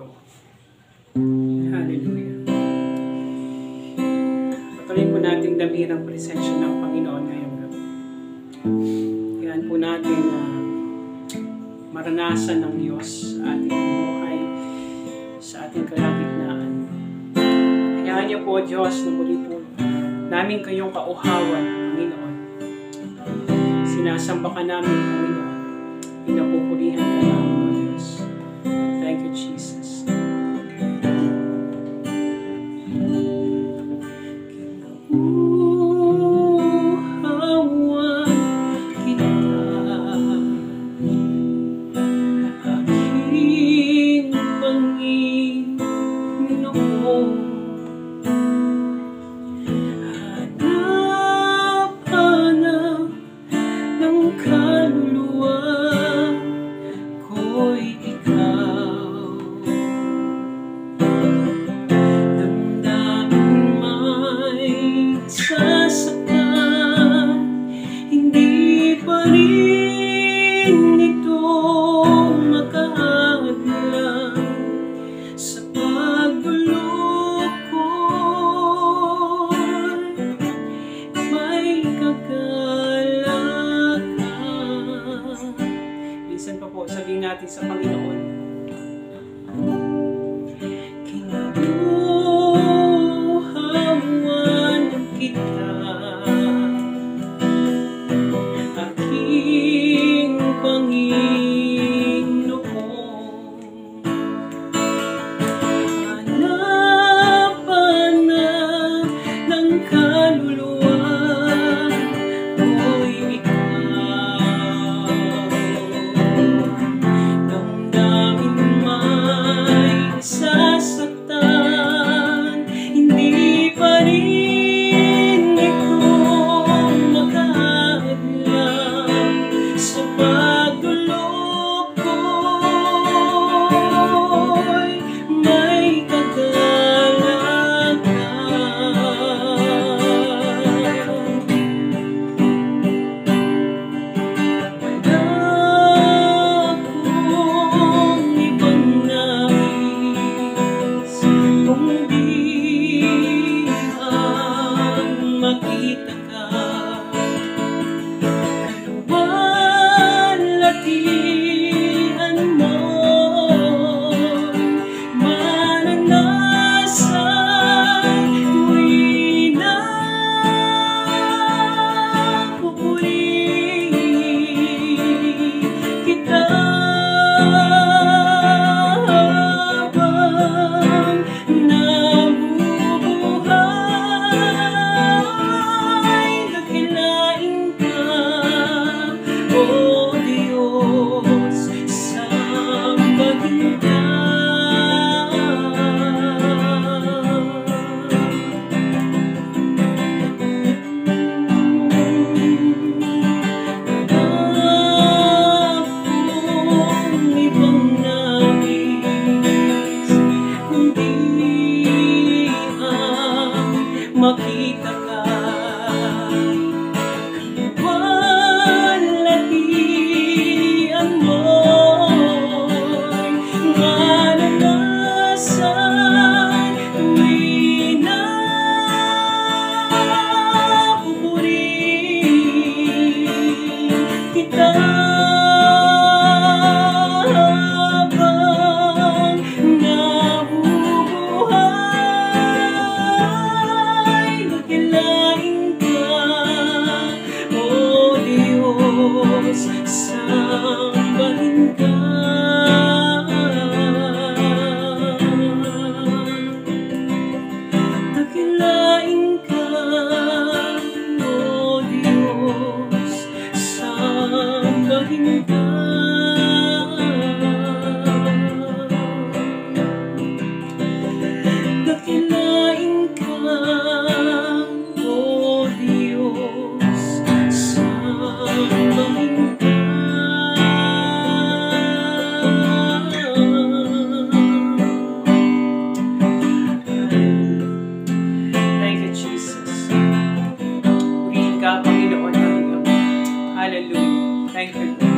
Lord. Hallelujah. Patuloy po nating damhin ang presensya ng Panginoon ngayong gabi. Kailan po natin na maranasan ng Diyos ating buhay, sa ating kalagitnaan. Hayaan niyo po, Diyos, na muli po namin kayong kauhawan, Panginoon. Sinasamba ka namin, Panginoon. Pinapupulihan natin sa Panginoon. The. at Thank you.